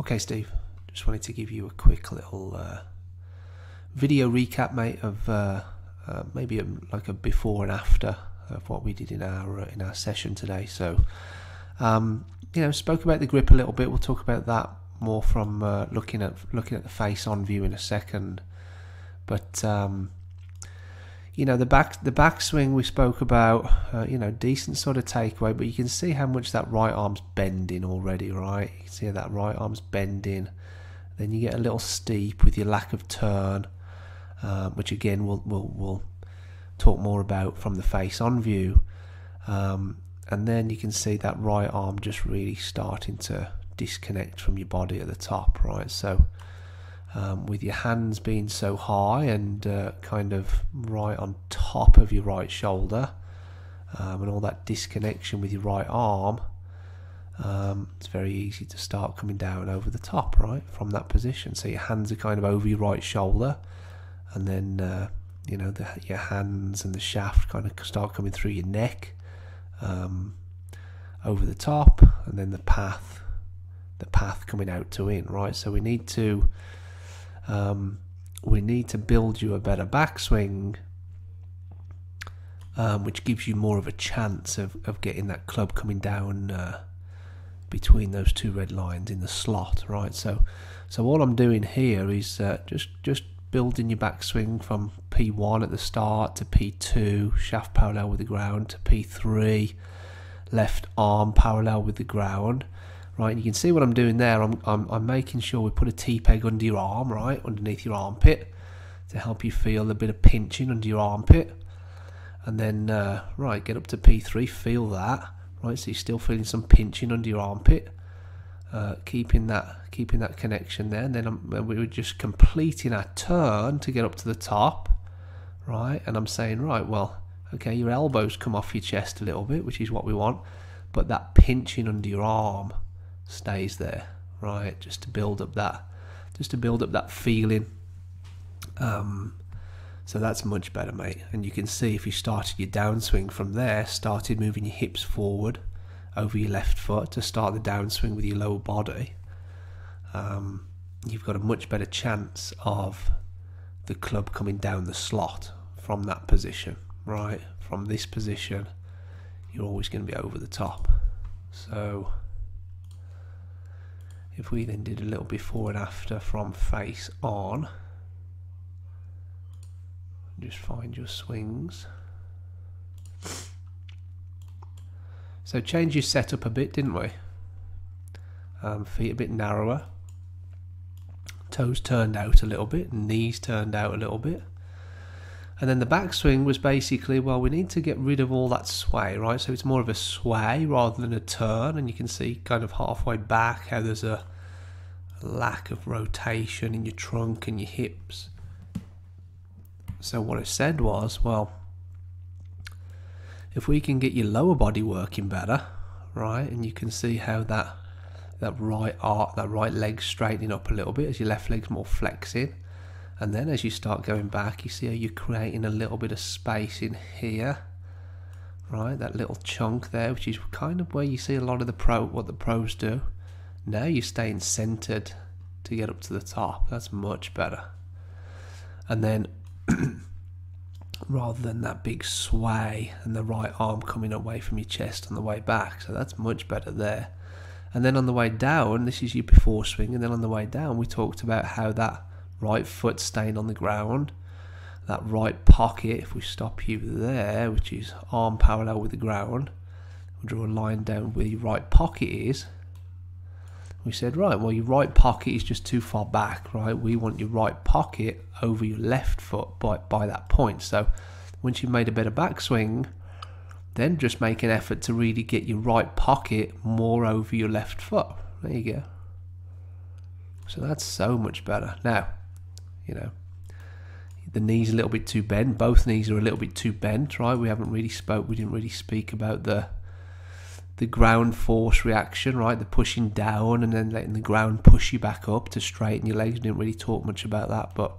Okay, Steve. Just wanted to give you a quick little uh, video recap, mate, of uh, uh, maybe a, like a before and after of what we did in our uh, in our session today. So, um, you know, spoke about the grip a little bit. We'll talk about that more from uh, looking at looking at the face on view in a second. But um, you know, the back the backswing we spoke about, uh, you know, decent sort of takeaway, but you can see how much that right arm's bending already, right? You can see that right arm's bending. Then you get a little steep with your lack of turn, uh, which again we'll, we'll, we'll talk more about from the face on view. Um, and then you can see that right arm just really starting to disconnect from your body at the top, right? So um, with your hands being so high and uh, kind of right on top of your right shoulder, um, and all that disconnection with your right arm, um, it's very easy to start coming down over the top, right, from that position. So your hands are kind of over your right shoulder, and then uh, you know the, your hands and the shaft kind of start coming through your neck, um, over the top, and then the path, the path coming out to in, right. So we need to um, we need to build you a better backswing, um, which gives you more of a chance of, of getting that club coming down uh, between those two red lines in the slot, right? So, so all I'm doing here is uh, just just building your backswing from P1 at the start to P2, shaft parallel with the ground, to P3, left arm parallel with the ground right? You can see what I'm doing there. I'm, I'm, I'm making sure we put a T-peg under your arm, right, underneath your armpit to help you feel a bit of pinching under your armpit. And then, uh, right, get up to P3, feel that, right? So you're still feeling some pinching under your armpit, uh, keeping that keeping that connection there. And then I'm, we were just completing our turn to get up to the top, right? And I'm saying, right, well, okay, your elbows come off your chest a little bit, which is what we want, but that pinching under your arm stays there, right? Just to build up that, just to build up that feeling. Um, so that's much better, mate. And you can see if you started your downswing from there, started moving your hips forward over your left foot to start the downswing with your lower body, um, you've got a much better chance of the club coming down the slot from that position, right? From this position, you're always going to be over the top. So if we then did a little before and after from face on. Just find your swings. So change your setup a bit didn't we? Um, feet a bit narrower. Toes turned out a little bit. Knees turned out a little bit and then the backswing was basically, well, we need to get rid of all that sway, right? So it's more of a sway rather than a turn. And you can see kind of halfway back how there's a lack of rotation in your trunk and your hips. So what I said was, well, if we can get your lower body working better, right, and you can see how that that right arc, that right leg straightening up a little bit as your left leg's more flexing, and then as you start going back, you see how you're creating a little bit of space in here, right, that little chunk there, which is kind of where you see a lot of the pro what the pros do. Now you're staying centered to get up to the top. That's much better. And then rather than that big sway and the right arm coming away from your chest on the way back. So that's much better there. And then on the way down, this is your before swing, and then on the way down, we talked about how that right foot staying on the ground, that right pocket, if we stop you there, which is arm parallel with the ground, we'll draw a line down where your right pocket is, we said, right, well, your right pocket is just too far back, right? We want your right pocket over your left foot by, by that point. So once you've made a better backswing, then just make an effort to really get your right pocket more over your left foot. There you go. So that's so much better. Now, you know, the knees a little bit too bent. Both knees are a little bit too bent, right? We haven't really spoke. We didn't really speak about the the ground force reaction, right? The pushing down and then letting the ground push you back up to straighten your legs. We didn't really talk much about that, but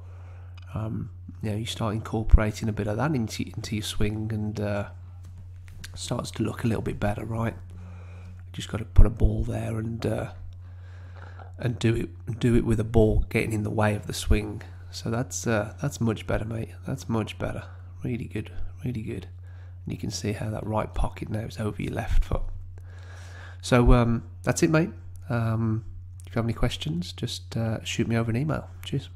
um, you you start incorporating a bit of that into into your swing and uh, starts to look a little bit better, right? Just got to put a ball there and uh, and do it do it with a ball getting in the way of the swing. So that's uh, that's much better, mate. That's much better. Really good, really good. And you can see how that right pocket now is over your left foot. So um, that's it, mate. Um, if you have any questions, just uh, shoot me over an email. Cheers.